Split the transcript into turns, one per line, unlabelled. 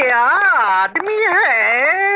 क्या आदमी है?